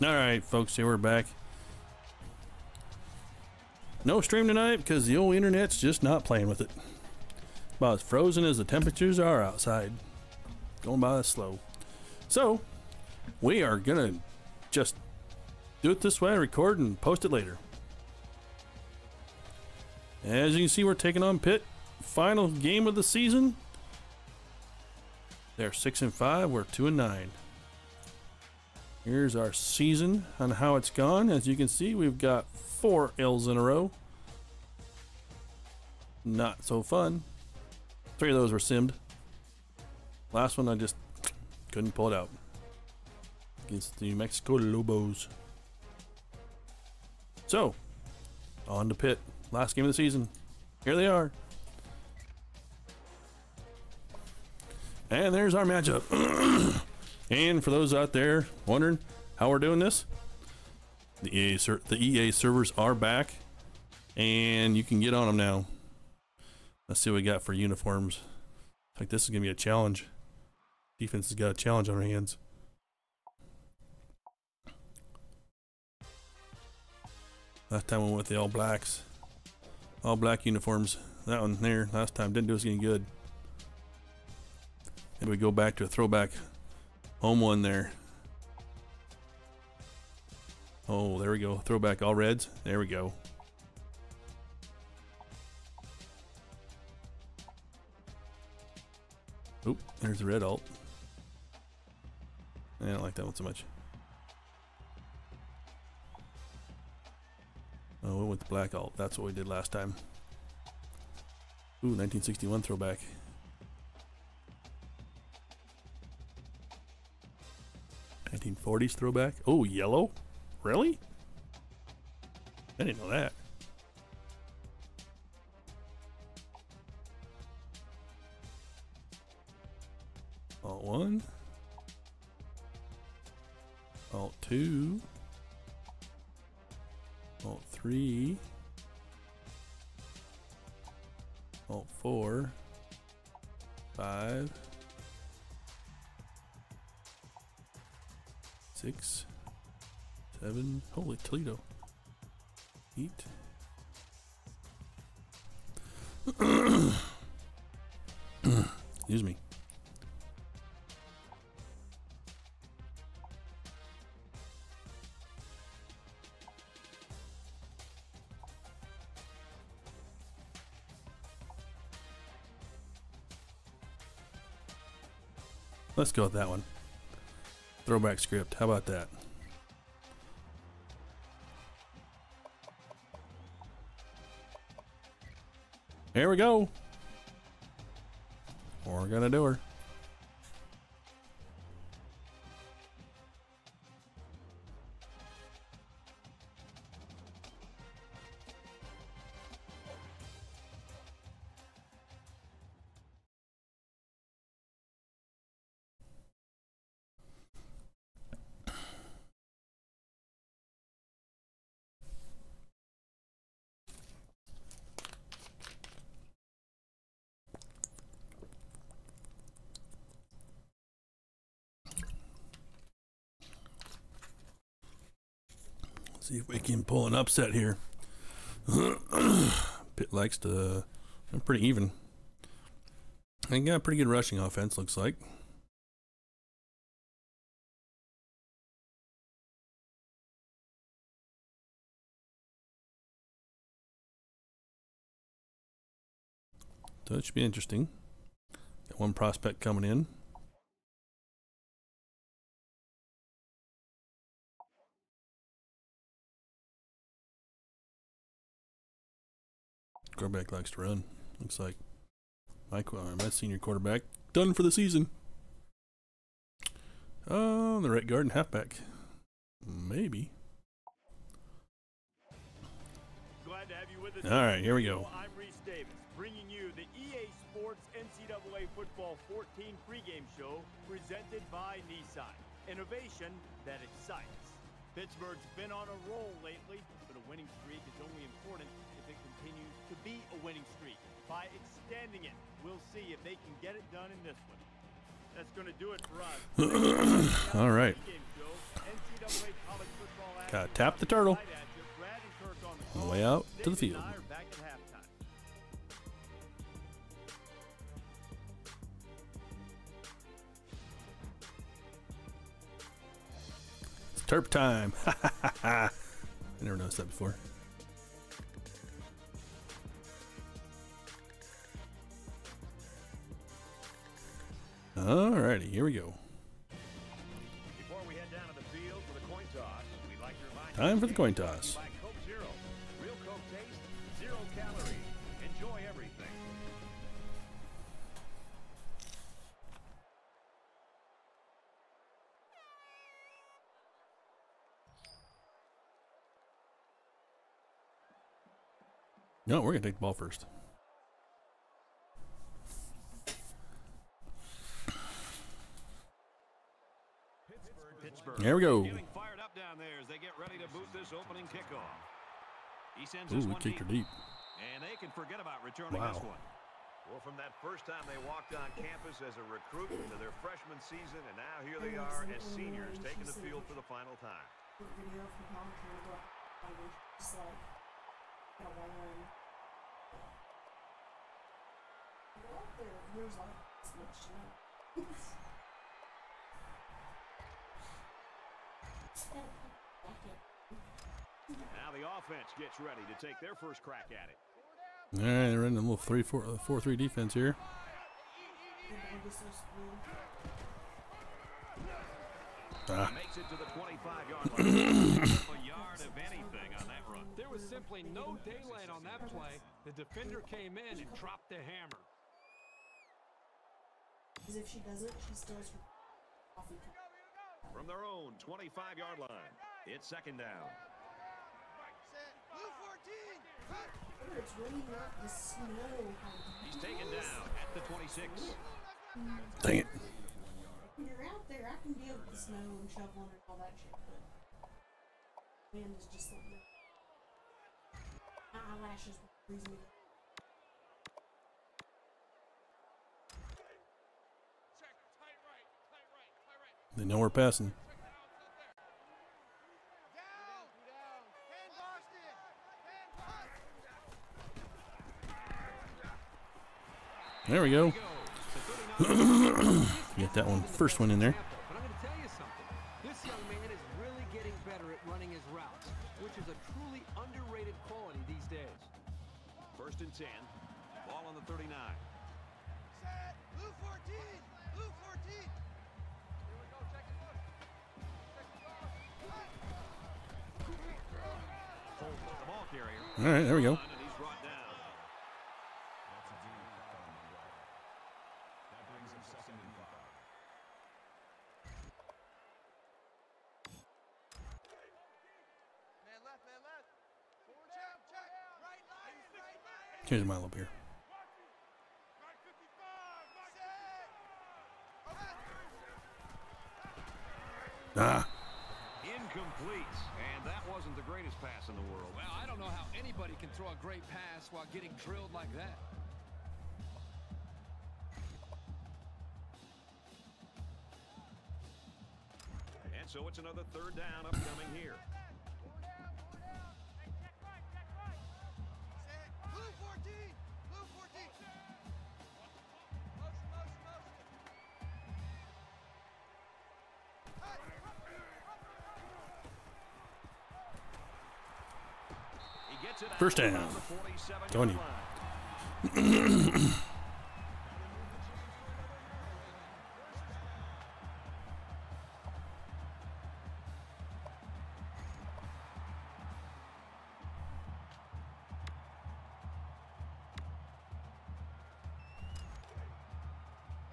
All right, folks, here we're back. No stream tonight because the old internet's just not playing with it. About as frozen as the temperatures are outside. Going by slow. So, we are gonna just do it this way, record and post it later. As you can see, we're taking on Pitt. Final game of the season. They're six and five. We're two and nine. Here's our season on how it's gone. As you can see, we've got four L's in a row. Not so fun. Three of those were simmed. Last one I just couldn't pull it out. Against the New Mexico Lobos. So, on to Pitt. Last game of the season. Here they are. And there's our matchup. and for those out there wondering how we're doing this, the EA, the EA servers are back, and you can get on them now. Let's see what we got for uniforms. Like this is gonna be a challenge. Defense has got a challenge on our hands. Last time we went with the all blacks. All black uniforms. That one there last time didn't do us any good. Maybe we go back to a throwback home one there. Oh, there we go. Throwback all reds. There we go. Oop, there's the red alt. I don't like that one so much. Oh, we went with black alt. That's what we did last time. Ooh, 1961 throwback. Nineteen forties throwback. Oh, yellow? Really? I didn't know that. Alt one. Alt two. Alt 3. Alt 4. 5. 6. 7. Holy Toledo. 8. Excuse me. Let's go with that one. Throwback script. How about that? Here we go. We're gonna do her. See if we can pull an upset here. Pitt likes to. I'm pretty even. I got a pretty good rushing offense, looks like. So that should be interesting. Got one prospect coming in. Quarterback likes to run. Looks like my, uh, my senior quarterback done for the season. Oh, the right guard and halfback. Maybe. All right, here we go. I'm Reese Davis, bringing you the EA Sports NCAA Football 14 pregame show presented by Nissan. Innovation that excites. Pittsburgh's been on a roll lately, but a winning streak is only important if it continues to be a winning streak. By extending it, we'll see if they can get it done in this one. That's going to do it for us. All right. Pregame show, NCAA NCAA college football Gotta tap the turtle. right at you. Brad and Kirk on the On the call. way out to the field. I are back at halftime. It's Terp time. I never noticed that before. Alrighty, here we go. Before we head down to the field for the coin toss, we'd like to remind Time for the coin game is brought to toss. Zero. Real Coke taste, zero calories. Enjoy everything. No, we're gonna take the ball first. Pittsburgh. There we go. Getting fired up down there as they get ready to boot this opening kickoff. He sends Ooh, we one kicked her deep, deep. and they can forget about returning Wow. this one. Well, from that first time they walked on campus as a recruit to their freshman season, and now here they are as seniors taking the field for the final time. Now the offense gets ready to take their first crack at it. All right, they're running a little three, four, uh, four, three defense here. The ball is so smooth. Ah, Makes it to the 25-yard line. a yard of anything on that run. There was simply no daylight on that play. The defender came in and dropped the hammer. Because if she doesn't, she steals her coffee cup. From their own 25-yard line, it's second down. Remember, it's really not the snow. He's it taken down at the 26. dang it. When you're out there, I can deal with the snow and shoveling and all that shit, but wind is just something. My eyelashes freeze me. They know we're passing. There we go. Get that one, first one in there. Change my up here. Right 55, Mike. Set. Ah, Incomplete. And that wasn't the greatest pass in the world. Well, I don't know how anybody can throw a great pass while getting drilled like that. And so it's another third down upcoming here. First down. around the 47 Go on yard you. line.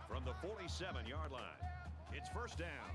From the 47 yard line, it's first down.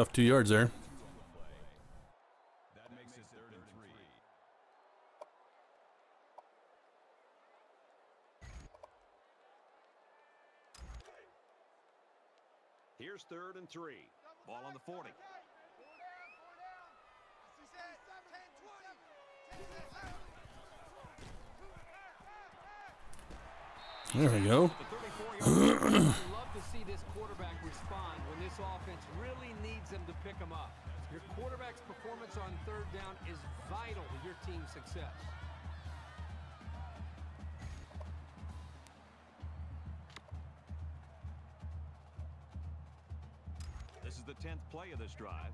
Tough two yards there. That makes it third and three. Here's third and three. Ball on the 40. Four down, four down. This is it. 10, 20. There we go. offense really needs them to pick them up. Your quarterback's performance on third down is vital to your team's success. This is the 10th play of this drive.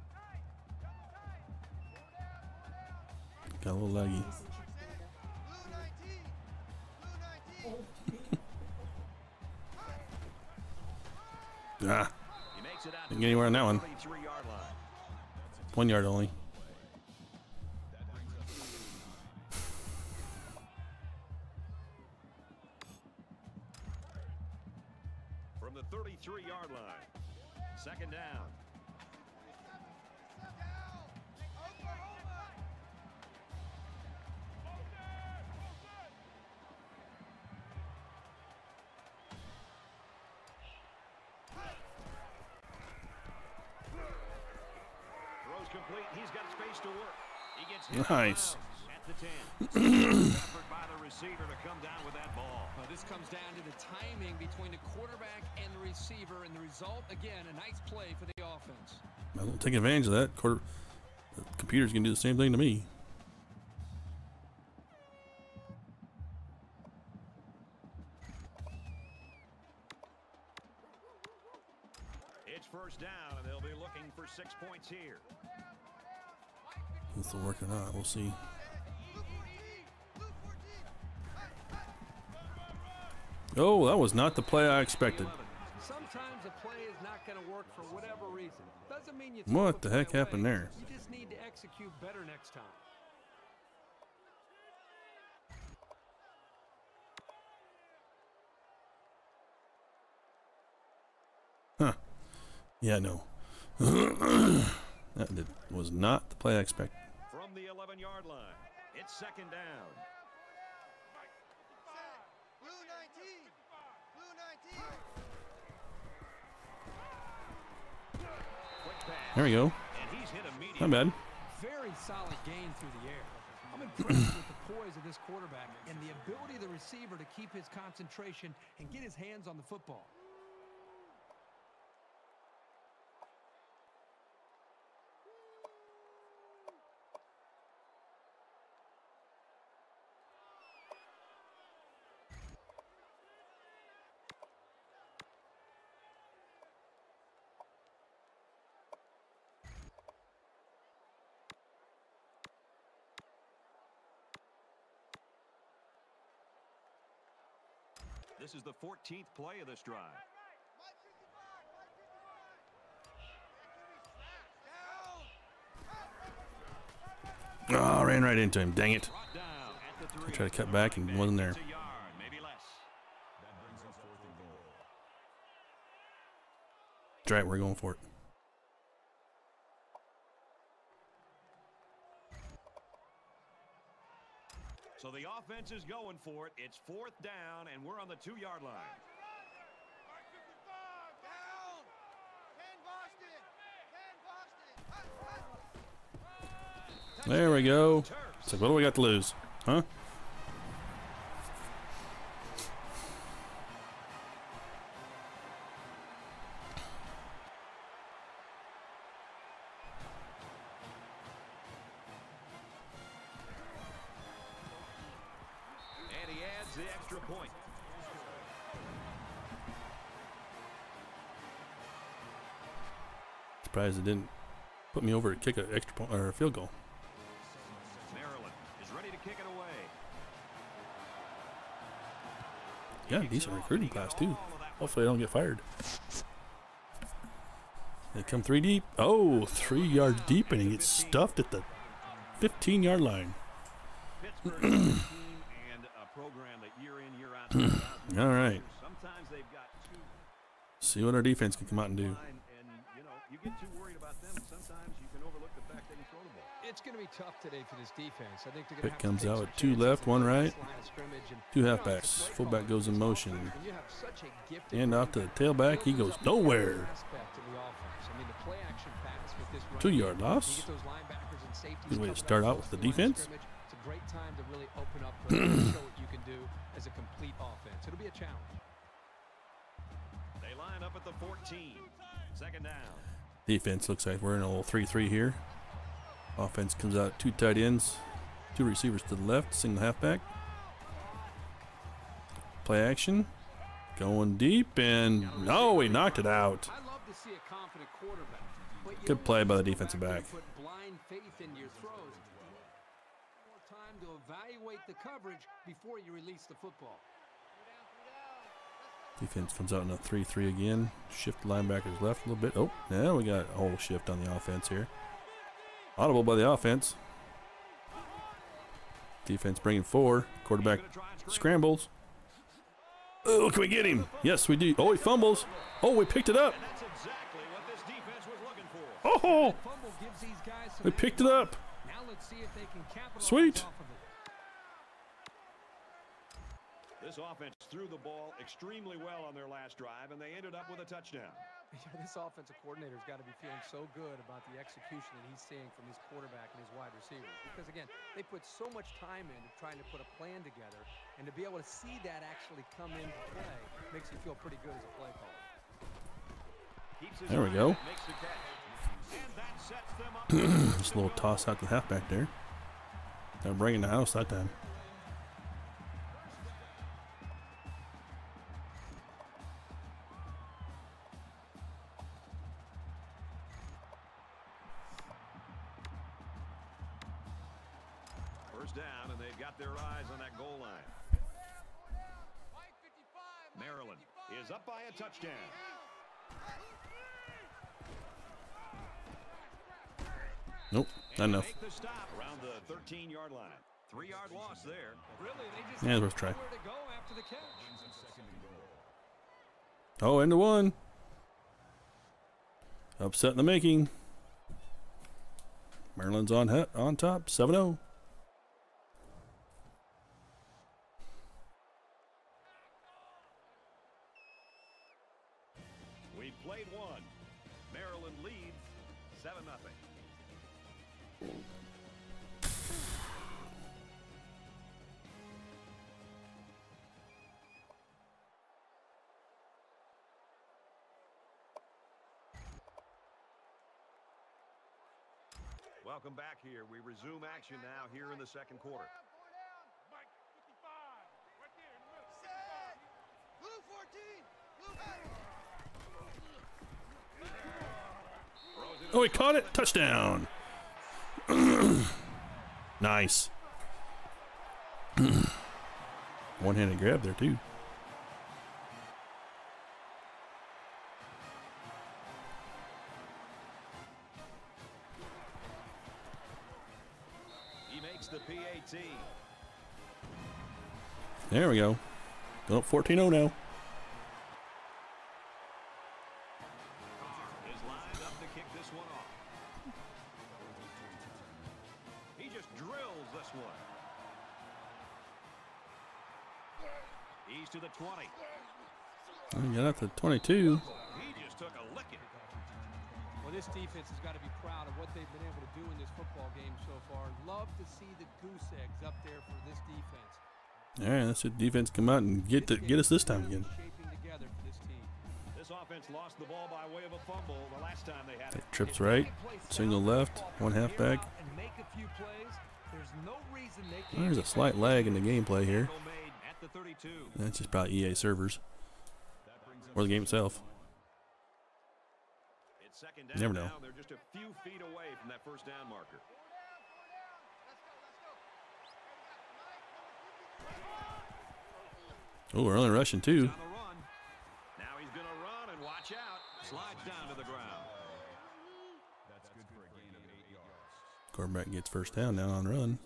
Got a little laggy. Blue 19. Blue 19. Ah, He makes it out didn't get anywhere on that one. One yard only. From the 33-yard line. Second down. Down. Well, this comes down to the timing between the quarterback and the receiver, and the result, again, a nice play for the offense. I don't take advantage of that. Quarter, the computer's gonna do the same thing to me. It's first down, and they'll be looking for six points here. If will work or not, we'll see. Blue 14. Blue 14. Oh, that was not the play I expected. Sometimes a play is not going to work for whatever reason. Doesn't mean you What the heck happened there? You just need to execute better next time. Huh. Yeah, no. that was not the play I expected. From the 11-yard line, it's second down. Blue 19. Blue 19. There we go. And he's hit Not immediately. bad. Very solid gain through the air. I'm impressed with the poise of this quarterback and the ability of the receiver to keep his concentration and get his hands on the football. This is the 14th play of this drive. Mike 55. Mike 55. Down. Oh, ran right into him. Dang it. Brought down at the three. tried to cut back and wasn't there. It's a yard, maybe less. That brings us fourth and goal. That's right, we're going for it. Offense is going for it. It's fourth down, and we're on the two-yard line. Mike 55. Down. 10 Boston. 10 Boston. There we go. Terps. It's like, what do we got to lose? Huh? Didn't put me over to kick an extra point or a field goal. Maryland is ready to kick it away. Yeah, decent recruiting class too. Hopefully I don't get fired. They come three deep. Oh, three yards deep, and he gets stuffed at the 15 yard line. Pittsburgh is a team and a program that year in, year out. they've got All right. Sometimes they've got two. See what our defense can come out and do. Line, And, you know, you get too worried about them, sometimes you can overlook the fact they can throw the ball. It's going to be tough today for this defense. I think they're Pick going to comes have out to with two left, one right. line of scrimmage and, Two halfbacks. it's a play Fullback goes in motion. And When you have such a gifted Hand off to the tailback. He goes opens up every nowhere. aspect of the offense. I mean, the play action pass with this Two running yard loss. you get those linebackers and safeties Good way to start out with the to line of defense. It's a great time to really open up for them show what you can do as a complete offense. It'll be a challenge. They line up at the 14. Second down. Defense looks like we're in a little 3 3 here. Offense comes out two tight ends, two receivers to the left, single halfback. Play action. Going deep, and no, he knocked it out. I love to see a confident quarterback. but you Good play by the defensive back. who Put blind faith into your throws. More time to evaluate the coverage before you release the football. Defense comes out in a 3 3 again. Shift linebackers left a little bit. Oh, now we got a whole shift on the offense here. Audible by the offense. Defense bringing four. Quarterback Gonna try and scrambles. Oh, can we get him? Yes, we do. Oh, he fumbles. Oh, we picked it up. And that's exactly what this defense was looking for. Oh, Fumble gives these guys some we picked it up. Now let's see if they can capitalize Sweet. off of it. This offense threw the ball extremely well on their last drive, and they ended up with a touchdown. Yeah, this offensive coordinator's got to be feeling so good about the execution that he's seeing from his quarterback and his wide receivers. Because again, they put so much time into trying to put a plan together, and to be able to see that actually come into play makes you feel pretty good as a play caller. There we go. on it, makes the catch. And that sets them up for a Just a little toss out to the halfback there. They're bringing the house that time. touchdown. Nope, not enough. Around the 13-yard line. Three-yard loss there. Really, yeah, worth try. Oh, and one. Upset in the making. Maryland's on on top, 7-0. Played one. Maryland leads 7 nothing. Welcome back here. We resume action now here in the second quarter. Set. Blue 14. Blue back. Oh, he caught it. Touchdown. nice. One handed grab there, too. He makes the PAT. There we go. Going up 14 0 now. We got up to 22. He just took a licking. Well, this defense has got to be proud of what they've been able to do in this football game so far. Love to see the goose eggs up there for this defense. All right, let's see the defense come out and get to, get us this time again. Shaping this offense lost the ball by way of a fumble the last time they had it. Trips right, single left, one halfback. And make a few plays. There's no reason they can't There's a slight lag in the gameplay here. Tackle made at the 32. That's just probably EA servers or the game itself. It's second down Never know. now. They're just a few feet away from that first down marker. Oh, we're only rushing two. On. Now he's going to run and watch out. Slides down to the ground. That's good for a gain of eight yards. Quarterback gets first down now on run.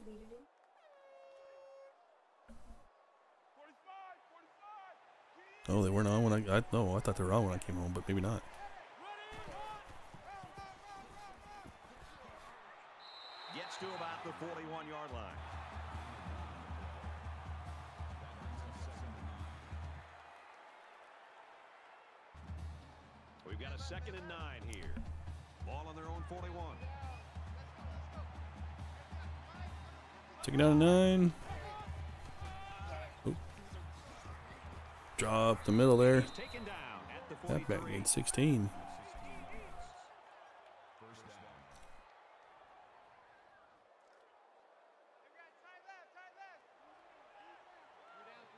Oh, they weren't on when I. I no, I thought they were on when I came home, but maybe not. Gets to about the 41-yard line. We've got a second and nine here. Ball on their own 41. Take it down to nine. Let's the middle there.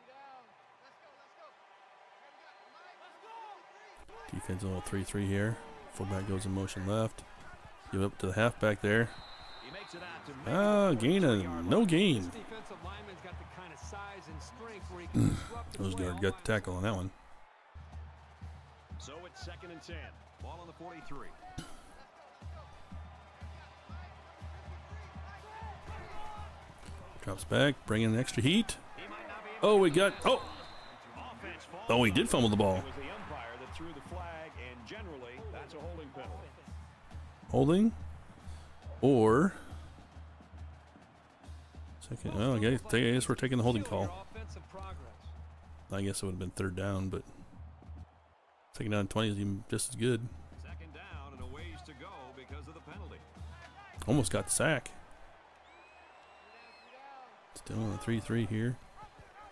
go. Mike, let's go. Defense on a 3 3 here. Fullback goes in motion left. Give up to the halfback there. It Ah, gain a no gain. This got the size and strength where he can disrupt the Those play guard got the tackle on that one. So it's second and 10. Ball on the 43. Drops back, bringing in extra heat. He might not be able Oh, we got. Oh, oh, he did fumble the ball. Holding. was Second. Oh, okay. I guess we're taking the holding call. I guess it would have been third down, but. Second down and 20 is even just as good. Second down and a ways to go because of the penalty. Almost got the sack. Still on a 3 3 here.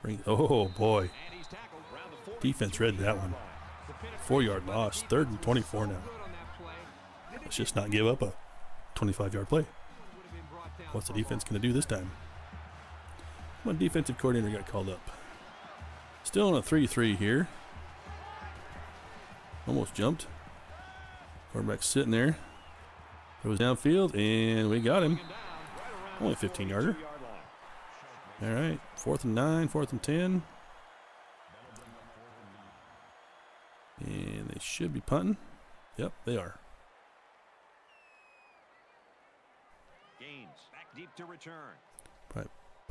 Bring. Oh, boy. And he's tackled around the 40. Defense read that one. Four yard loss. Third and 24 now. Good on that play. Let's just not give up a 25 yard play. Would have been brought down What's the defense going to do this time? One defensive coordinator got called up. Still on a 3 3 here. Almost jumped. Quarterback sitting there. Throws downfield, and we got him. Taken down right around Only 15 yarder. 42-yard. All right. Fourth and nine, fourth and 10. And they should be punting. Yep, they are. Gaines back deep to return.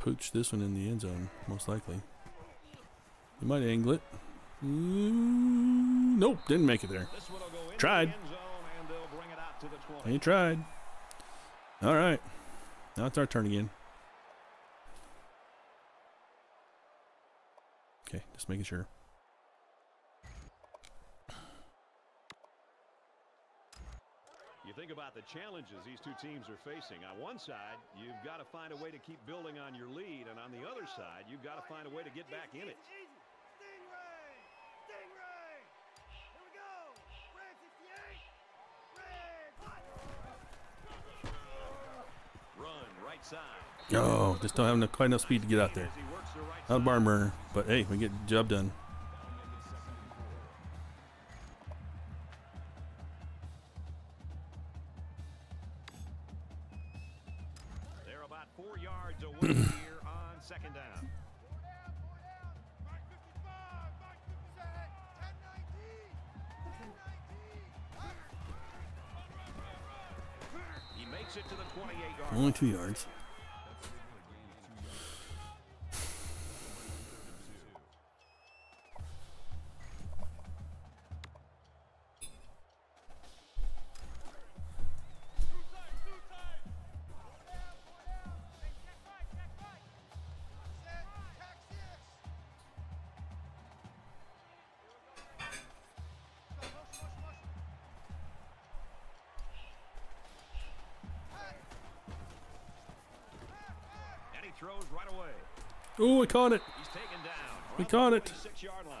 Pooch this one in the end zone, most likely. They might angle it. Mm, nope, didn't make it there. This one will go into Tried. the end zone, and they'll bring it out to the 20. He tried. All right. Now it's our turn again. Okay, just making sure. You think about the challenges these two teams are facing. On one side, you've got to find a way to keep building on your lead, and on the other side, you've got to find a way to get back in it. Easy. Stingray. Stingray. Here we go. Red 68. Red. Run right side. Oh, just don't have enough, quite enough speed to get out there. As he works the right Not a barn burner, but hey, we get the job done. Oh, we caught it. He's taken down. We caught it. 46-yard line.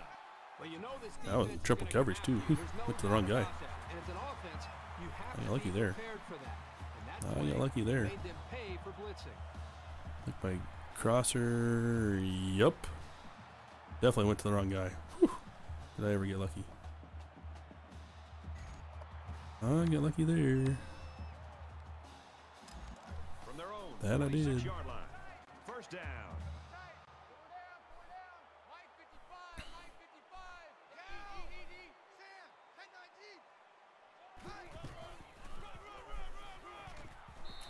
Well, you know this That was defense is triple coverage, too. after you. There's no Went to the wrong guy. about that. And as an offense, you have I got lucky there. prepared for that. And that I ah, got lucky there. Made them pay for blitzing. Look by crosser. Yup. Definitely went to the wrong guy. Whew. Did I ever get lucky? I got lucky there. From their own That I did. First down.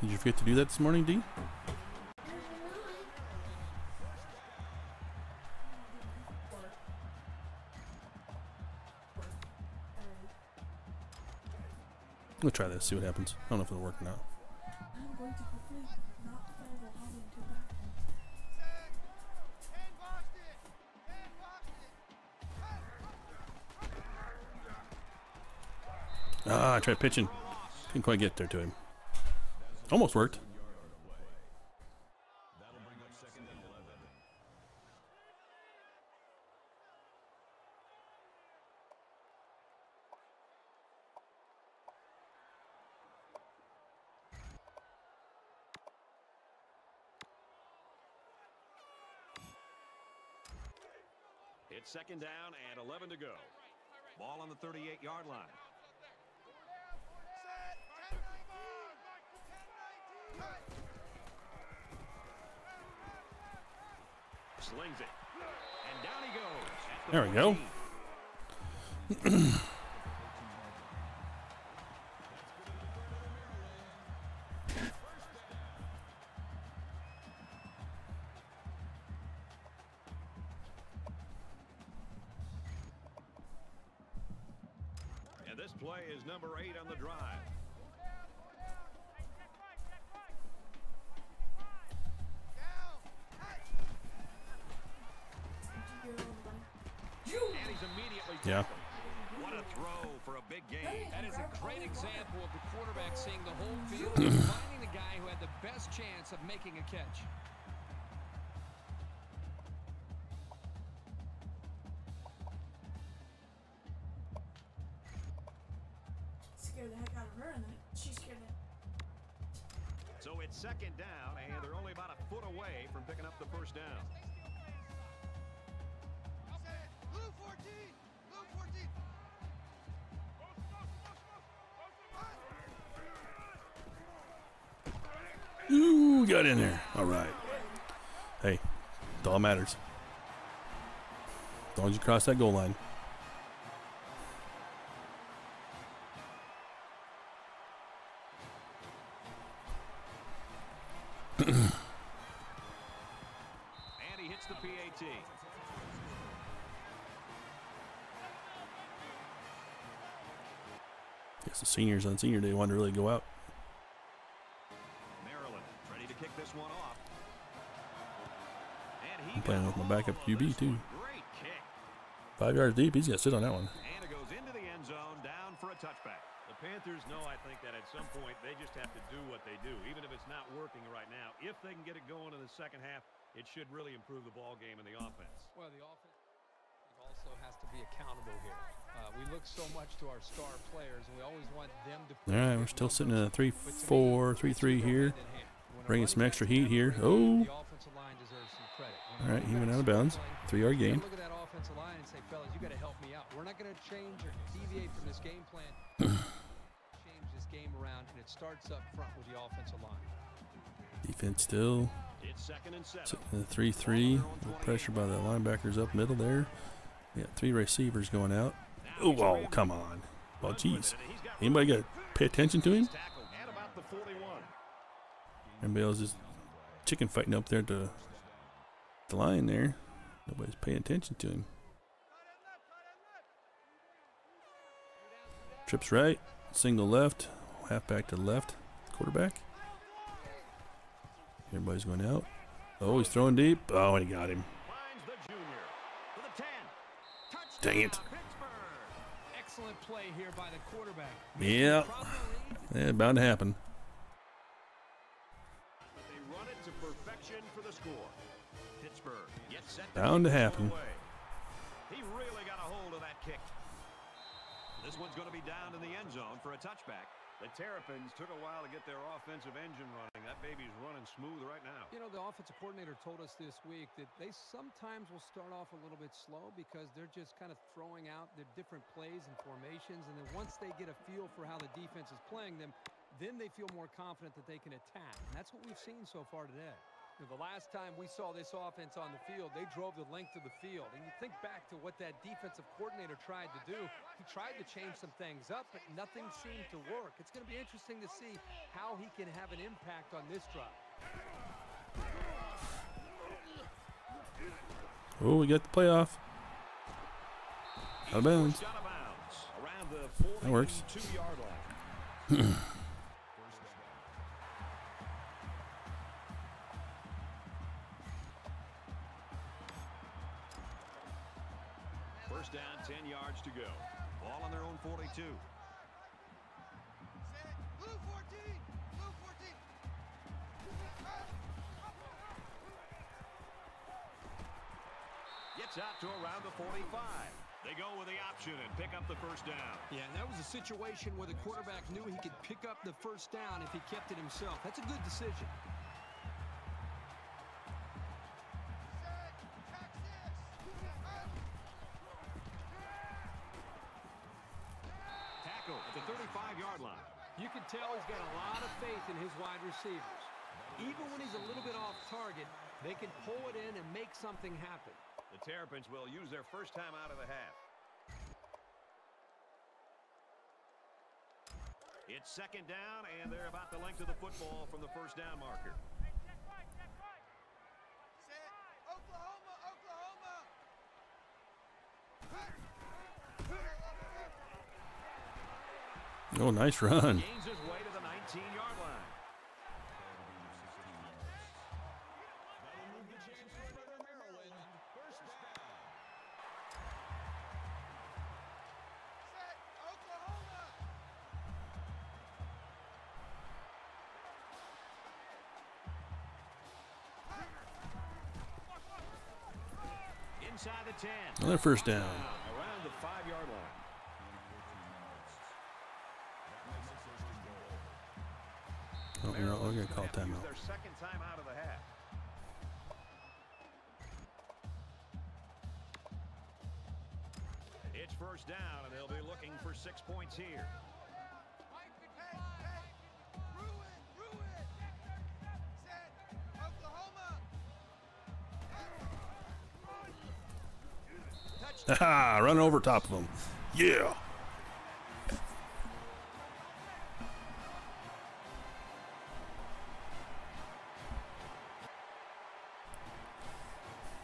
Did you forget to do that this morning, D? We'll try this, see what happens. I don't know if it'll work or not. Ah, I tried pitching. Couldn't quite get there to him. Almost worked. That'll bring up second and 11. It's second down and 11 to go. Ball on the 38-yard line. Set. 10 19. 10 19. Slings it. And down he goes. at the There we go. got in there. All right. Hey, it's all matters. As long as you cross that goal line. And he hits the PAT. Guess the seniors on senior day wanted to really go out. QB, too. one. Great kick. Five yards deep. he's gonna sit on that one. And it goes into the end zone, down for a touchback. The Panthers know, I think, that at some point they just have to do what they do, even if it's not working right now. If they can get it going in the second half, it should really improve the ball game and the offense. Well, the offense also has to be accountable here. Uh, we look so much to our star players, and we always want them to. All right, we're still sitting at a 3 4, 3 3 here. Bringing some extra heat here. Oh. All right, he went out of bounds. Three yard you gain. Look at that offensive line and say, fellas, you got to help me out. We're not going to change or deviate from this game plan. change this game around, and it starts up front with the offensive line. Defense still It's second and seven. sitting at uh, 3 3. Pressure by the linebackers up middle there. We got three receivers going out. Oh, oh come on. Oh, well, jeez. Anybody got to pay attention to him? Tackle at about the 41. Everybody else just chicken fighting up there at the, line there. Nobody's paying attention to him. Trips right, single left, halfback to left, quarterback. Everybody's going out. Oh, he's throwing deep. Oh, and he got him. Finds the junior for the 10. Touchdown, Dang it. Pittsburgh. Excellent play here by the quarterback. Yeah, yeah, bound to happen. Bound to kick the ball happen. He really got a hold of that kick. This one's going to be down in the end zone for a touchback. The Terrapins took a while to get their offensive engine running. That baby's running smooth right now. You know, the offensive coordinator told us this week that they sometimes will start off a little bit slow because they're just kind of throwing out their different plays and formations. And then once they get a feel for how the defense is playing them, then they feel more confident that they can attack. And that's what we've seen so far today. You know, the last time we saw this offense on the field, they drove the length of the field. And you think back to what that defensive coordinator tried to do. He tried to change some things up, but nothing seemed to work. It's going to be interesting to see how he can have an impact on this drive. Oh, we got the playoff. Out of bounds. Pushed out of bounds around the That works. Gets out to around the 45. They go with the option and pick up the first down. Yeah, and that was a situation where the quarterback knew he could pick up the first down if he kept it himself. That's a good decision. Tackle at the 35-yard line. You can tell he's got a lot of faith in his wide receivers. Even when he's a little bit off target, they can pull it in and make something happen. The Terrapins will use their first time out of the half. It's second down, and they're about the length of the football from the first down marker. Set. Oklahoma. Oklahoma. Oh, nice run. Another first down. Around the five-yard line. Oh, we're, we're going to call Have to use timeout. Their second time out of the half. It's first down, and they'll be looking for six points here. Haha, run over top of them. Yeah.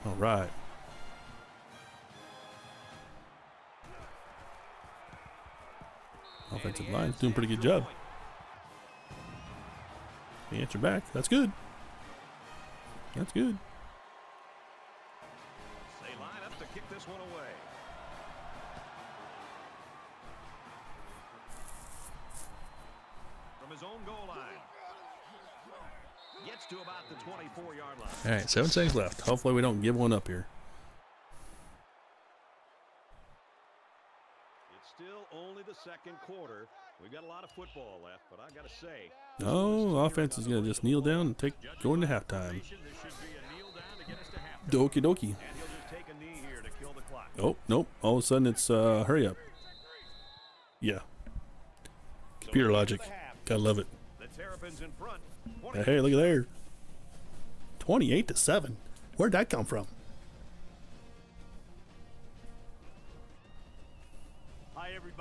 All right. Offensive line's doing a pretty good job. He answered back. That's good. That's good. Kick this one away. From his own goal line. Gets to about the 24-yard line. All right, seven seconds left. Hopefully, we don't give one up here. It's still only the second quarter. We've got a lot of football left, but I got to say, Oh, offense is going to just kneel down and take go into halftime. this should be a kneel down to get us to halftime. Doki doki. Oh, nope. All of a sudden, it's uh, hurry up. Yeah, computer logic. Gotta love it. Hey, look at there. 28 to 7. Where'd that come from?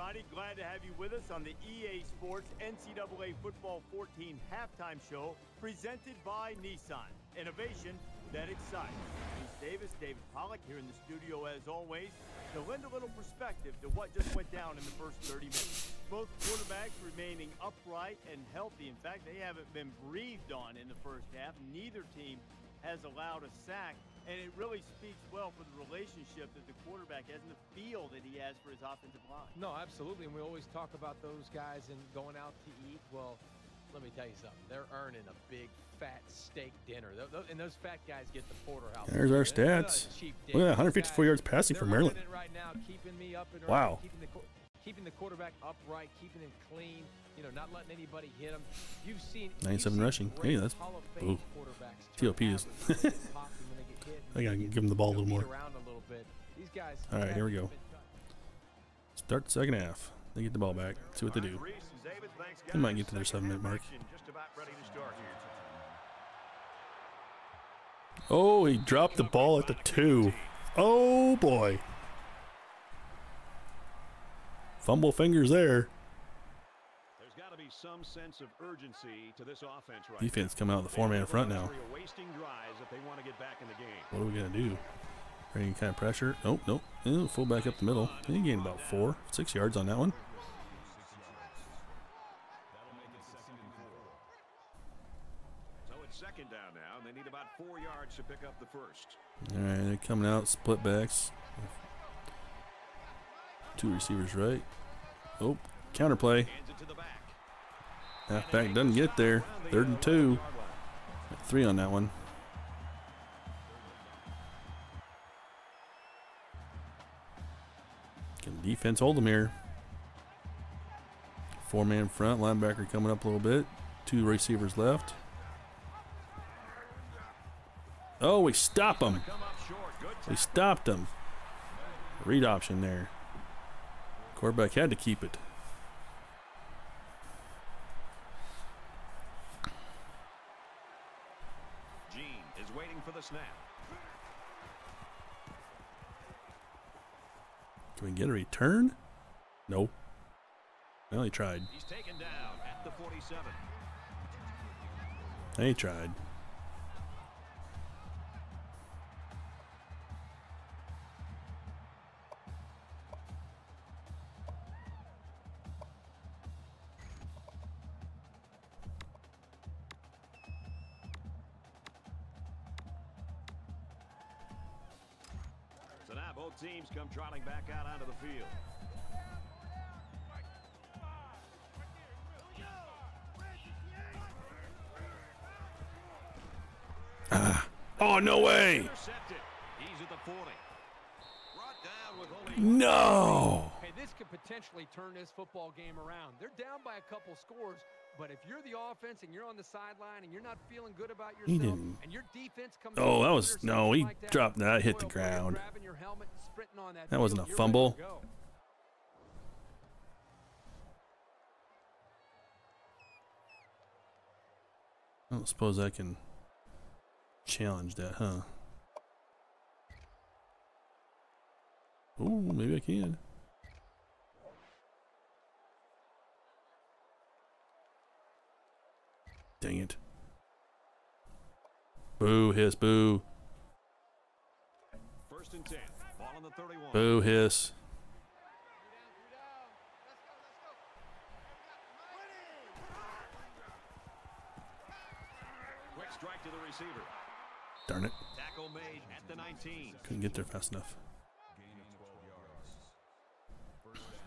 Everybody. Glad to have you with us on the EA Sports NCAA Football 14 halftime show presented by Nissan. Innovation that excites. Rece Davis, David Pollack here in the studio as always to lend a little perspective to what just went down in the first 30 minutes. Both quarterbacks remaining upright and healthy. In fact, they haven't been breathed on in the first half. Neither team has allowed a sack, and it really speaks well for the relationship that the quarterback has and the feel that he has for his offensive line. No, absolutely. And we always talk about those guys and going out to eat. Well, let me tell you something. They're earning a big fat steak dinner. Tho- tho- And those fat guys get the porterhouse. There's our It's not a stats. cheap Look at that, 154 Guys, yards passing for Maryland. right now, keeping me up and Wow. keeping the keeping the quarterback upright, keeping him clean. You know, not letting anybody hit him. You've seen you've 97 seen rushing. Hey, that's- ooh. TOP is- average when they get popped and when they get hit and I gotta give him the ball a little more. around a little bit. These guys. All right, here we go. Start the second half. They get the ball back. See what they do. Rece and David, thanks, They might get to their seven-minute mark. half action Just about ready to start here. Oh, he dropped the ball at the two. Oh boy. Fumble fingers there. There's got to be some sense of urgency to this offense right Defense coming out of the four man front now. luxury of wasting drives if they want to get back in the game. What are we gonna do? Any kind of pressure? Nope, nope. Eh, full back up the middle. He gained about four, six yards on that one. That'll make it second and four. So it's second down now, and they need about four yards to pick up the first. All right, they're coming out, split backs. Two receivers right. Oh, counter play. Halfback doesn't get there. Third and two. Three on that one. Can defense hold them here? Four man front, linebacker coming up a little bit. Two receivers left. Oh, we stop them. We stopped him. Read option there. Quarterback had to keep it. Gene is waiting for the snap. Can we get a return? No. Well, he tried. He's taken down at the 47. He tried. Come trotting back out onto the field. Ah. Oh, no way! Intercepted. He's at the 40. Brought down with only No! Hey, this could potentially turn this football game around. They're down by a couple scores, but if you're the offense and you're on the sideline and you're not feeling good about He didn't- and your defense comes Oh, that was- no, he like that, dropped that, hit the boy, oh boy, you're ground. your helmet that That wasn't a fumble. ready to go. I don't suppose I can challenge that, huh? Ooh, maybe I can. Dang it. Boo, hiss, boo. first and 10. Ball on the 31. Boo, hiss. Quick strike to the receiver. Darn it. Tackle made at the 19. Couldn't get there fast enough. Gain of 12 yards. First down.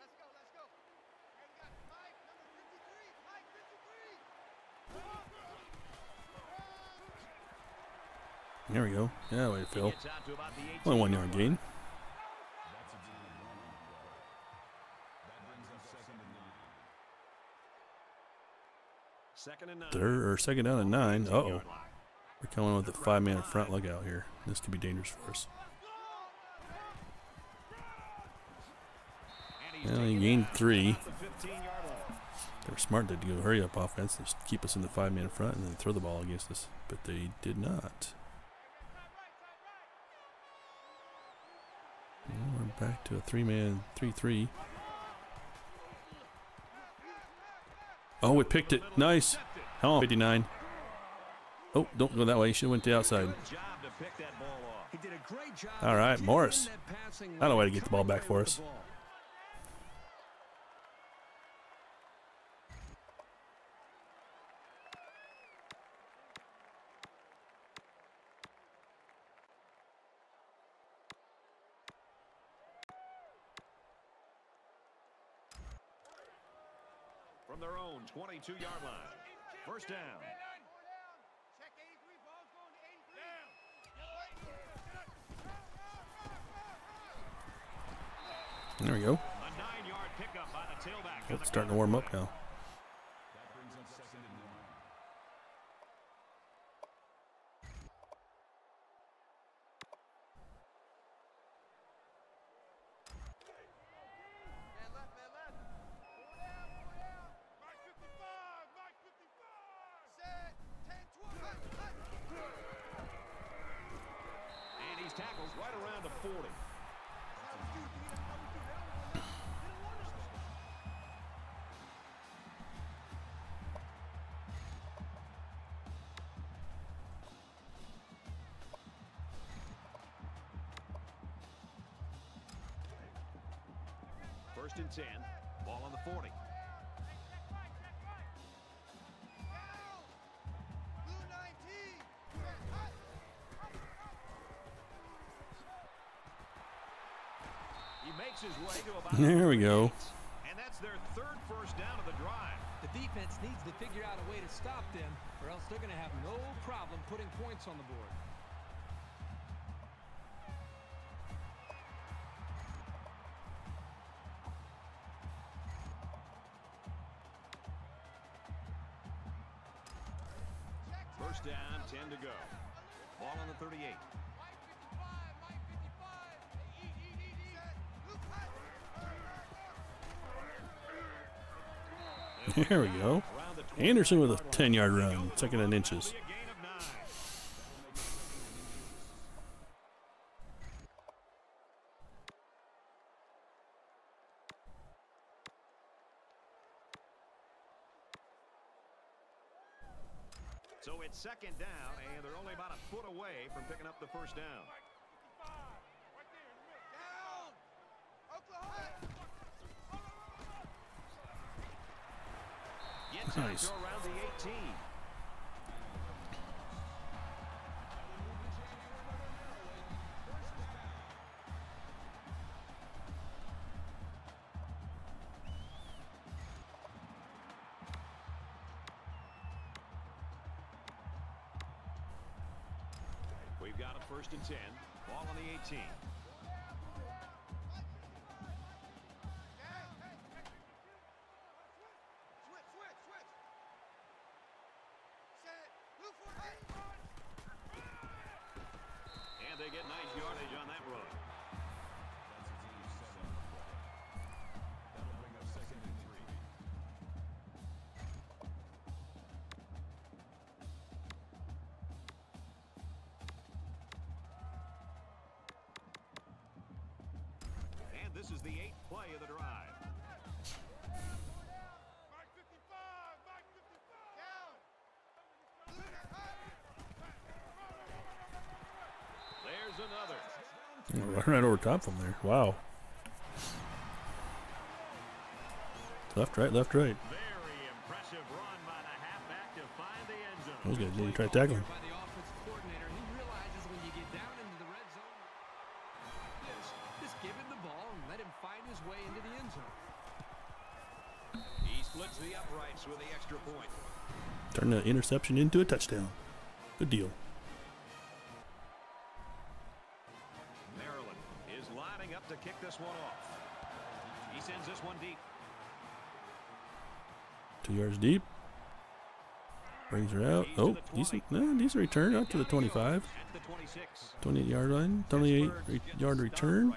Let's go, let's go. And we got Mike, number 53. Mike, 53. There we go. Yeah, way to Phil. gets out to about the 18 Only one yard gain. That's a good running play. That brings up second and nine. Second. Third or second down and nine. Uh oh. We're coming with a five man front. Look out here. This could be dangerous for us. Well, he gained three. at the 15-yard line. They were smart to go hurry up offense and just keep us in the five man front and then throw the ball against us. But they did not. Back to a three man, 3 3. Oh, we picked it. Nice. How on? 59. Oh, don't go that way. You should have went to the outside. Good job to pick that ball off. He did a great job. All right, Morris. that passing Not a way to get the ball back for us. the ball. From their own 22-yard line. First down. Check 83, ball's going to 83. There we go. A nine-yard pickup by the tailback. of It's starting to warm up now. 10. Ball on the 40. He makes his way to about There we go. And that's their third first down of the drive. The defense needs to figure out a way to stop them, or else they're going to have no problem putting points on the board. There we go. Around the 20 Anderson with a 10 yard run, second and inches. So it's second down, and they're only about a foot away from picking up the first. Down. Oklahoma. Gets out Nice. to around the 18. We've got a first and 10. Ball on the 18. This is the eighth play of the drive. Mike 55, Mike 55. Down. Blue cut. There's another. Right over top from there. Wow. Left, right, left, right. Very impressive run by the halfback to find the end zone. Those guys didn't try to tackle him. Turn the uh, interception into a touchdown. Good deal. Maryland is lining up to kick this one off. He sends this one deep. Two yards deep. Brings her out. Oh, decent, no, decent return out to the 25. At the 26. 28 yard line. 28 yard return.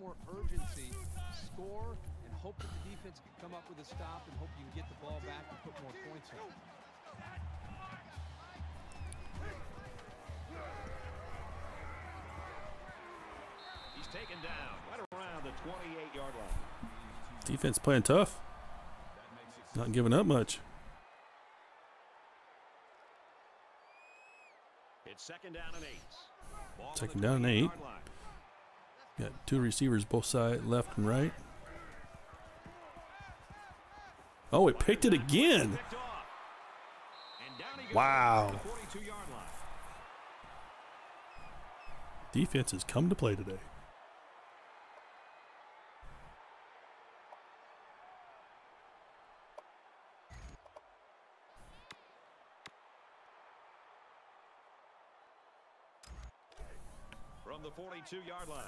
More urgency, score, and hope that the defense can come up with a stop and hope you can get the ball back and put more points on. He's taken down right around the 28-yard line. Defense playing tough. Not giving up much. It's second down and eight. Ball Second down and eight. line. Got two receivers both side, left and right. Oh, it picked it again. Picked off. And down he goes Wow. 42-yard line. Defense has come to play today. From the 42-yard line,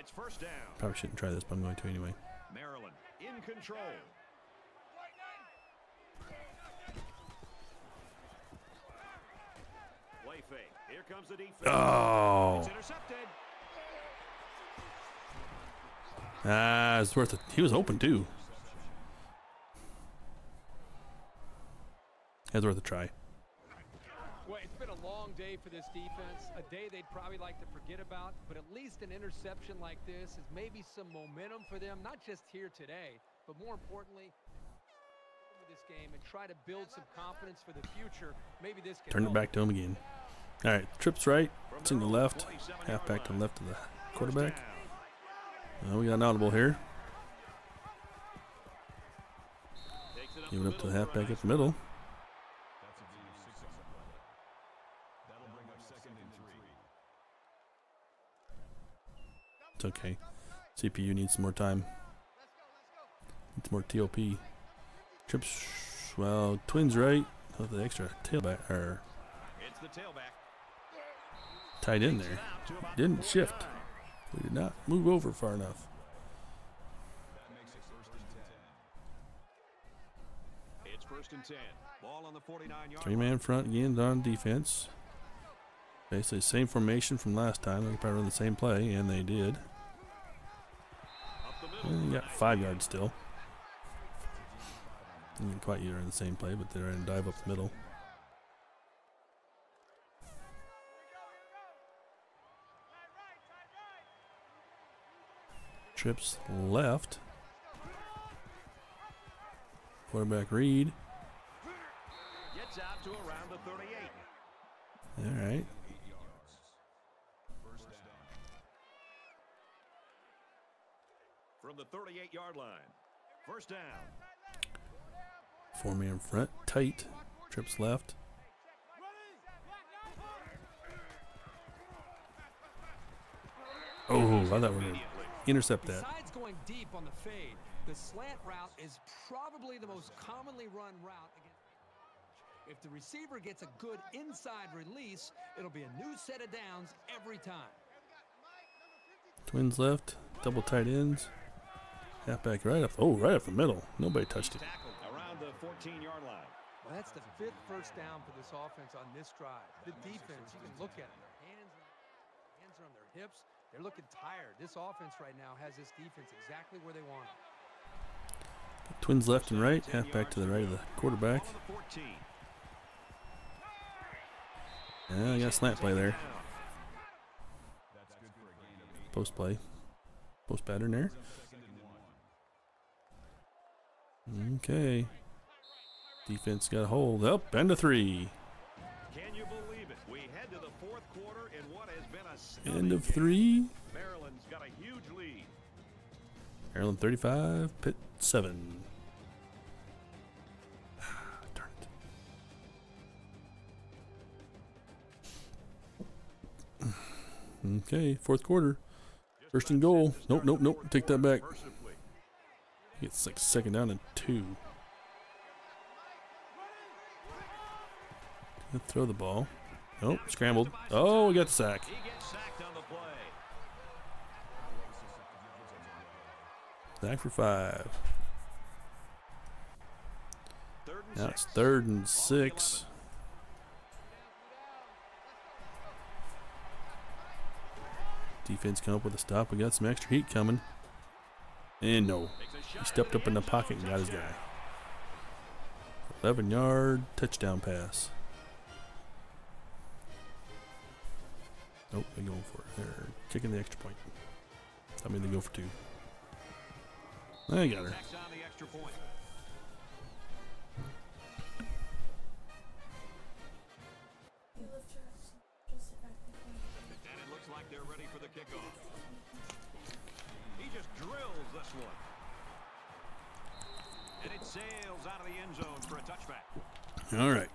it's first down. Probably shouldn't try this, but I'm going to anyway. Maryland in control. Play fake. Here comes the defense. Oh, It's intercepted. ah, it's worth it. He was open too. It's worth a try. Well, it's been a long day for this defense, a day they'd probably like to forget about, but at least an interception like this is maybe some momentum for them, not just here today, but more importantly, over this game and try to build some confidence for the future. Maybe this can Turn it back to him again. All right, trips right. It's in the left. Half back to the left of the quarterback. Uh, we got an audible here. Takes up Give the it up to the middle half back nice the middle. That's a gain of six on the play. That'll bring up second and three. It's okay. CPU needs some more time. Needs more TOP. Trips, well, twins right. Oh, the extra tailback or It's the tailback. tight in there. out to about Didn't shift. We did not move over far enough. That makes it first and ten. It's first and 10. Ball on the 49 yard Three man front again on defense. Basically, same formation from last time. They probably run the same play, and they did. Up the middle. Well, Mm, you got five yards still. Didn't quite either in the same play, but they're in dive up the middle. Trips left. Quarterback read. Gets out to around the 38. All right. Eight yards. First down. From the 38 yard line. First down. Four man front. Tight. Trips left. Oh, I thought we were going to Immediately. intercept that. Besides going deep on the fade, the slant route is probably the most commonly run route. If the receiver gets a good inside release, it'll be a new set of downs every time. Twins left. Double tight ends. Halfback right up. Oh, right up the middle. Nobody touched it. Around the 14 yard line. Well, that's the fifth first down for this offense on this drive. The defense, you can look at it. Their hands, hands are on their hips. They're looking tired. This offense right now has this defense exactly where they want it. Twins left and right. 10 Halfback to the right of the quarterback. 14. Yeah, I got a slant play there. That's good for a gain of eight. Post play. Post pattern there. Second and one. Okay. Defense got a hold. Up and a three. Can you believe it? We head to the fourth quarter in what has been a End of three. Maryland's got a huge lead. Maryland 35, Pitt 7. Darn it. Okay, fourth quarter. First and goal. Nope, nope, nope. Take that back. It's like second down and two. Gonna Throw the ball. Nope, scrambled. Oh, we got the sack. He gets sacked on the play. Sack for five. Now it's third and Ball on the six. Defense come up with a stop. We got some extra heat coming. And no. 11. Makes a He stepped up in the pocket and got his guy. 11 yard touchdown pass. Nope, they're going for it. They're kicking the extra point. I mean, they go for two. I got her. Tacks on the extra point. You lift her up. Just sit back there. And it looks like they're ready for the kickoff. This one. And it sails out of the end zone for a touchback. All right.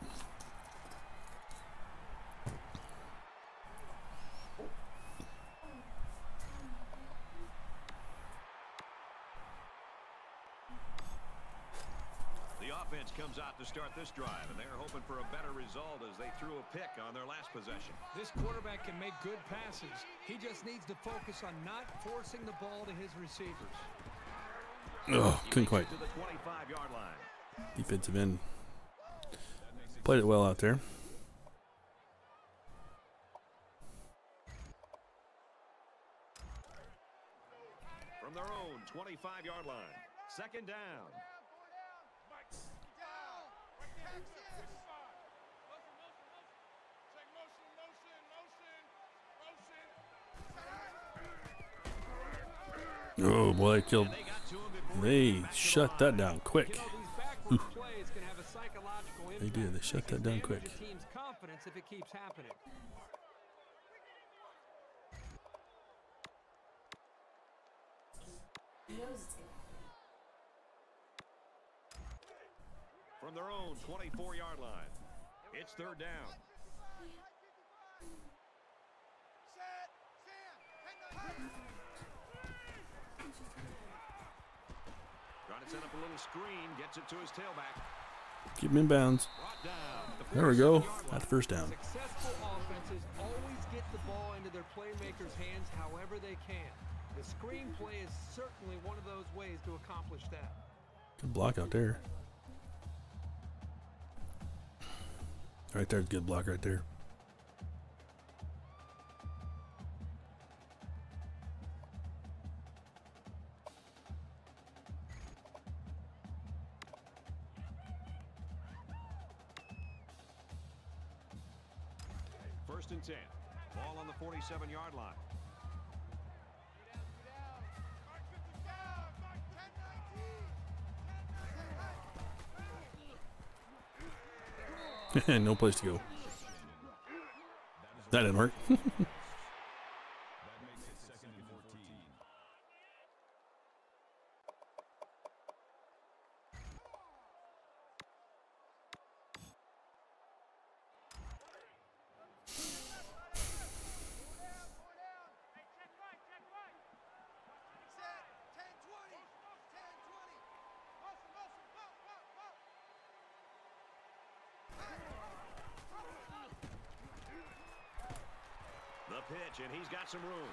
The offense comes out to start this drive, and they're hoping for a better result as they threw a pick on their last possession. This quarterback can make good passes. He just needs to focus on not forcing the ball to his receivers. Oh, couldn't quite. to the 25-yard line. Defensive end. Played it well out there. From their own 25-yard line. Second down. Oh boy, killed. They got to him before They shut that down quick. You know, these backwards plays can have a psychological They did. They shut that down quick. the team's confidence if it keeps happening. He knows it's gonna happen. From their own 24-yard line. It's third down. Set. Sam. Trying to set up a little screen. Gets it to his tailback. Keep him in bounds. At the There we go. 47-yard line. That's first down. Successful offenses always get the ball into their playmakers' hands however they can. The screen play is certainly one of those ways to accomplish that. Good block out there. Right there's a good block right there. 37-yard line. no place to go. That didn't work. some room.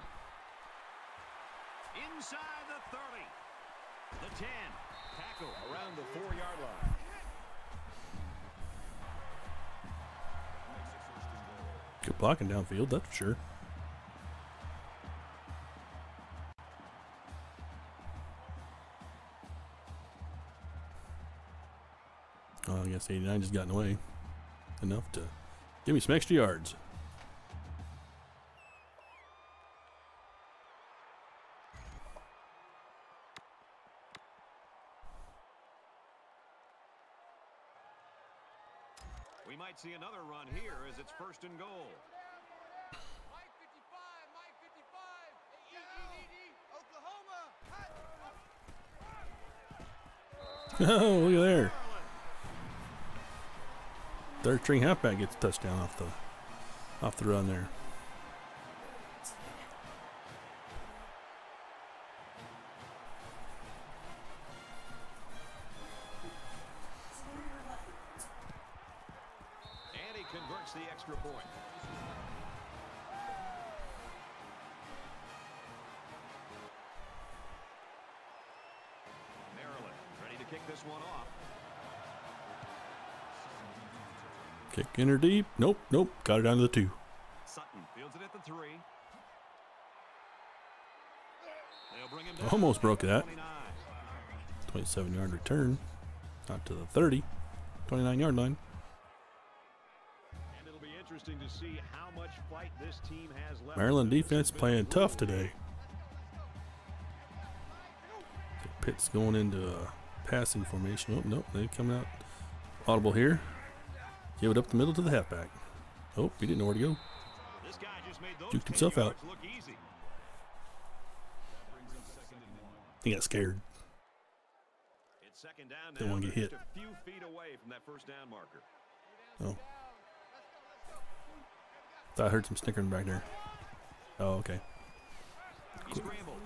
Inside the 30. The 10. Tackle around the four-yard line. Good blocking downfield, that's for sure. Oh, I guess 89 just got in the way. Enough to give me some extra yards. See another run here as it's first and goal. Mike 55. Mike 55. Oklahoma. Hut. Oh, look at there. Third string halfback gets a touchdown off the off the run there. Kick in her deep. Nope, nope. Got it down to the two. Sutton fields it at the three. They'll bring him down Almost broke that. 27 yard return. Out to the 30. 29 yard line. And it'll be interesting to see how much fight this team has left. Maryland defense playing tough today. Pitt's going into a passing formation. Oh, nope. They coming out audible here. Give it up the middle to the halfback. Oh, he didn't know where to go. This guy just made those Juked himself out. Look easy. He got scared. It's second down Didn't wanna get hit. a few feet away from that first down marker. Oh. Thought I heard some snickering back there. Oh, okay. He scrambled.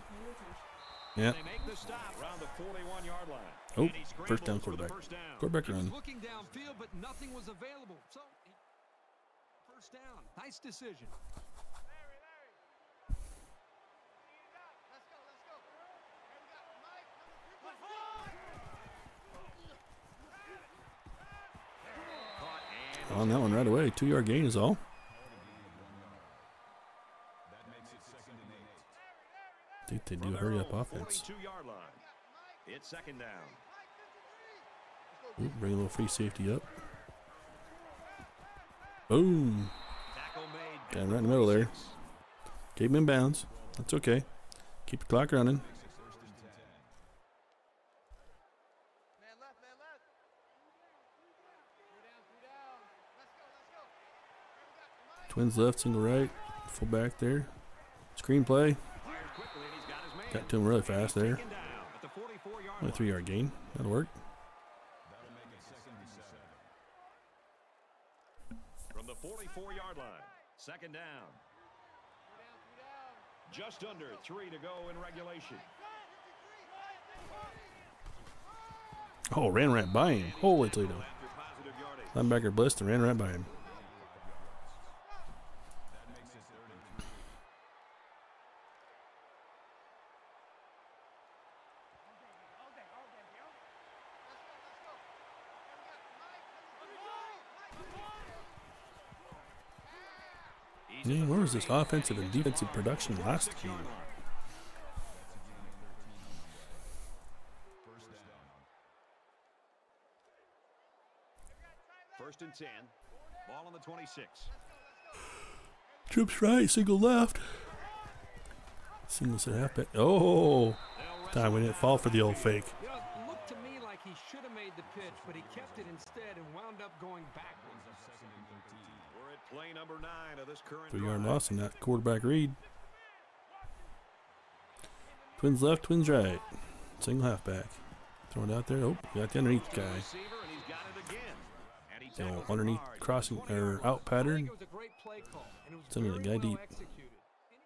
Yeah. They make the stop around the 41-yard line. Oh, first down for the quarterback. First down. Quarterback run. looking downfield, but nothing was available. So, first down. Nice decision. Larry, Larry. Let's go, let's go. Here we go. Mike, number three. Caught and On that one right away. Two yard gain is all. think they do hurry up offense. It's second down. Ooh, bring a little free safety up. Boom. Down right in the middle there. Keep him in bounds. That's okay. Keep the clock running. Twins left, single right. Full back there. Screen play got his man. Got to him really fast there. Taken down at the 44-yard Only three yard gain. That'll work. That'll make it second and seven. From the 44-yard line. Second down. Just under three to go in regulation. Oh, ran right by him. Holy Toledo. After positive yardage. Linebacker blissed and ran right by him. That makes it third and three. Yeah, where was this offensive and defensive production last game? First down. And 10. Ball on the 26. Trips right, single left. Single set halfback. Oh, time we didn't fall for the old fake. You know, it looked to me like he should have made the pitch, but he kept it instead and wound up going backwards. Second and 13. We're at play number nine of this current Three yard loss in that quarterback read. Twins left, twins right. Single halfback. Throw it out there. Oh, got the underneath guy. Receiver, and he's got it again. And he So underneath crossing or out pattern. think it was a great play call, and it was Sending the guy deep. executed. Any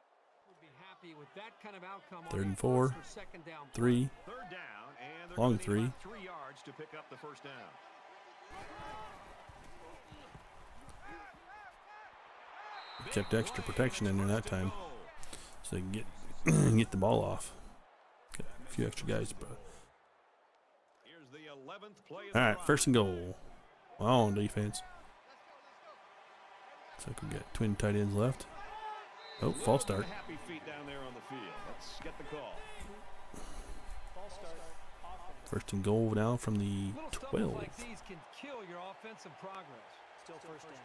would be happy with that kind of outcome on Third and four. first or second down play. Three. Long three. about three yards to pick up the first down. Kept extra protection in there that time. So they can get get the ball off. Got a few extra guys. But. Here's the 11th play of All the right, drive. first and goal. Wow, on defense. Looks like we got twin tight ends left. Oh, false start. First and goal now from the Little stumbles 12. like these can kill your offensive progress. Still first down.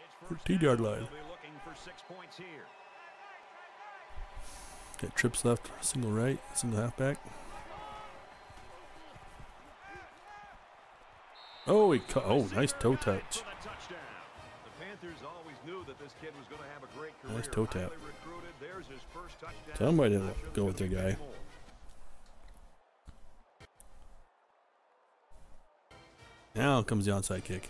It's first 13 yard line. They'll be looking for six points here. Got trips left, single right, single halfback. Oh, he ca- oh, nice toe touch. For the touchdown. The Panthers always knew that this kid was going to have a great career. Nice toe tap. Highly recruited. There's his first touchdown. Somebody didn't go with their guy. Now comes the onside kick.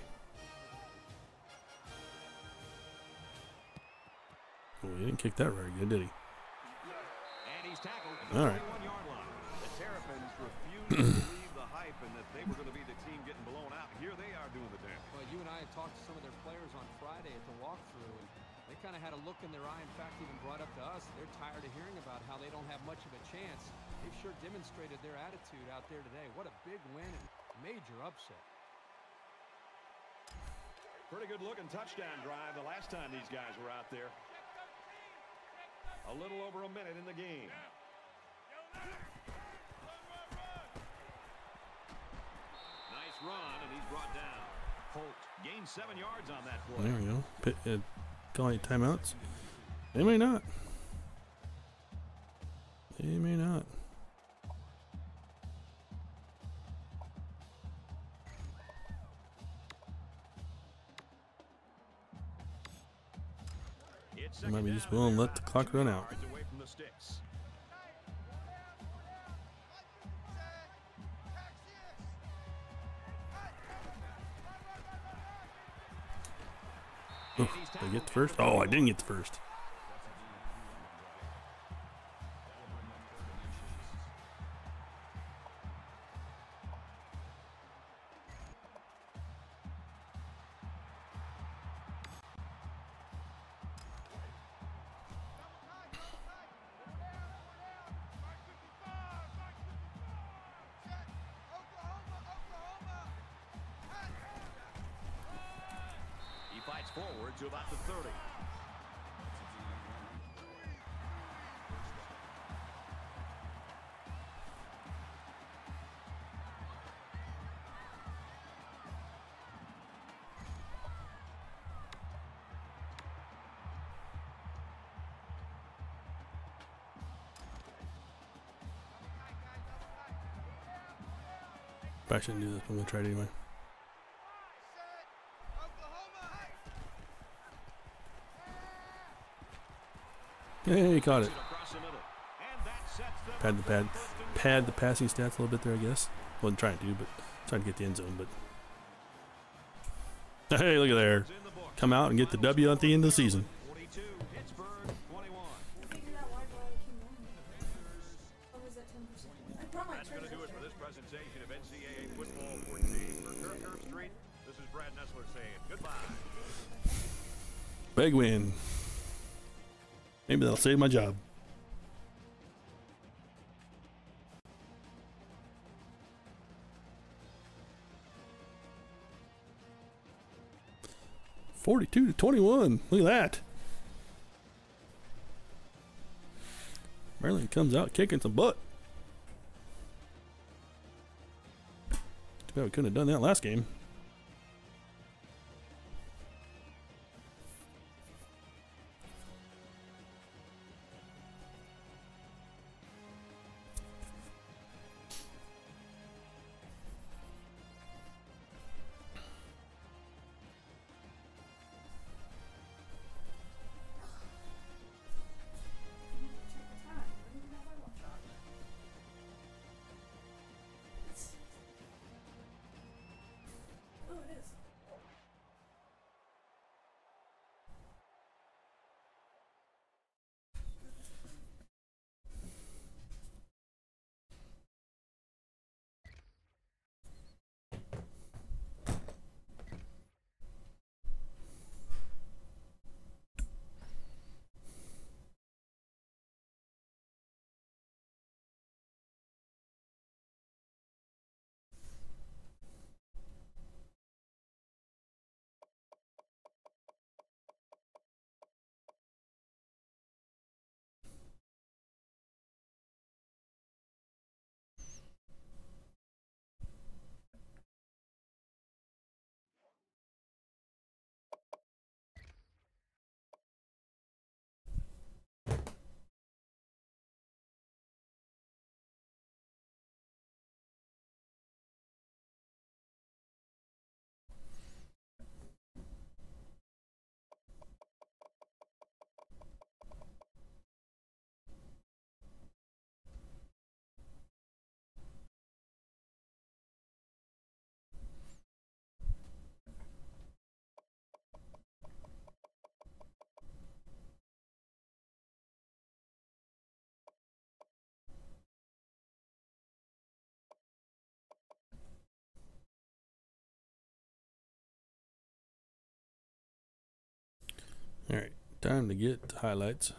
He didn't kick that very good, did he? And he's tackled the right. 21-yard line. The Terrapins refused to believe the hype and that they were going to be the team getting blown out. Here they are doing the damage. Well, you and I had talked to some of their players on Friday at the walkthrough, and they kind of had a look in their eye. In fact, even brought up to us they're tired of hearing about how they don't have much of a chance. They've sure demonstrated their attitude out there today. What a big win and major upset. Pretty good looking touchdown drive the last time these guys were out there. A little over a minute in the game. Nice run, and he's brought down. Holt gained seven yards on that play. There we go. Pitt, uh, calling timeouts. They may not. They may not. It's might be just willing to let the clock run out. Oof, I get the first? Oh, I didn't get the first. Forward to about the 30. Probably shouldn't do this. I'm gonna try it anyway. Hey, he caught it. Across the middle. And that sets them Pad the pad, for first and pad the passing stats a little bit there, I guess. Wasn't trying to, but trying to get the end zone. But hey, look at there. goals in the books. Come out and get the W at the end of the season. That'll save my job. Forty-two to twenty-one. Look at that. Maryland comes out kicking some butt. Too bad we couldn't have done that last game. All right, time to get highlights.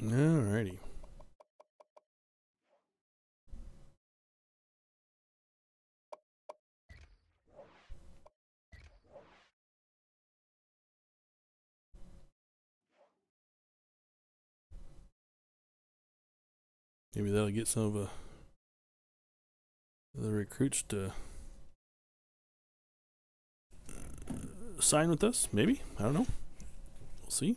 Alrighty. Maybe that'll get some of uh, the recruits to uh, sign with us. Maybe I don't know. We'll see.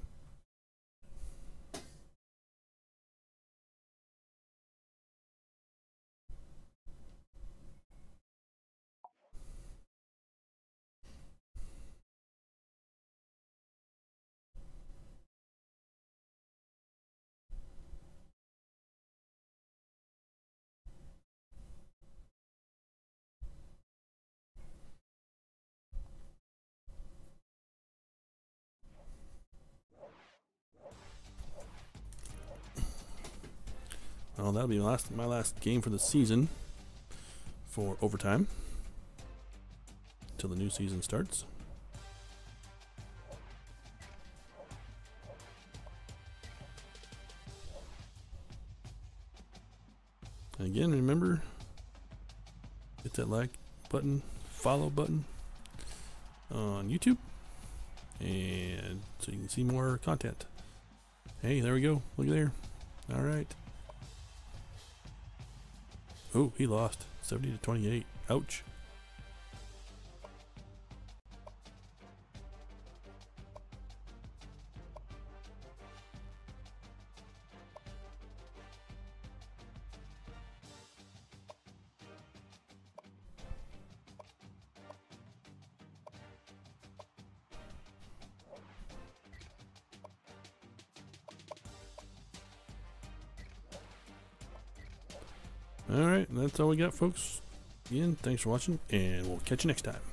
That'll be my last my last game for the season for overtime until the new season starts. And again, remember hit that like button, follow button on YouTube, and so you can see more content. Hey, there we go. Look there. All right. Oh, he lost. 70 to 28. Ouch. All we got, folks. Again, thanks for watching, and we'll catch you next time.